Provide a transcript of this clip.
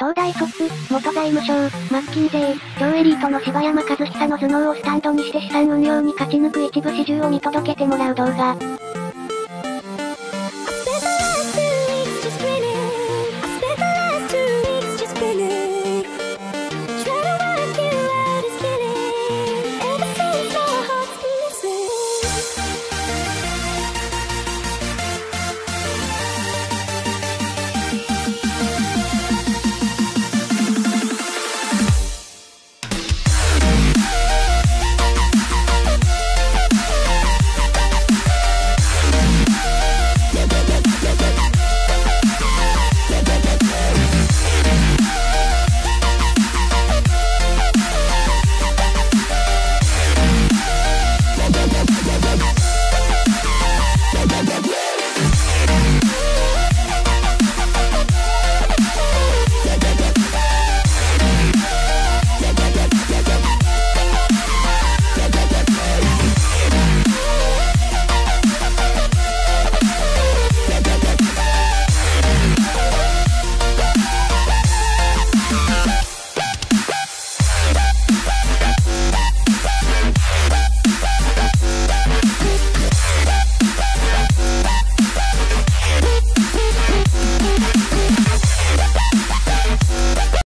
東大卒、元財務省、マッキンゼー、超エリートの柴山和久の頭脳をスタンドにして資産運用に勝ち抜く一部始終を見届けてもらう動画。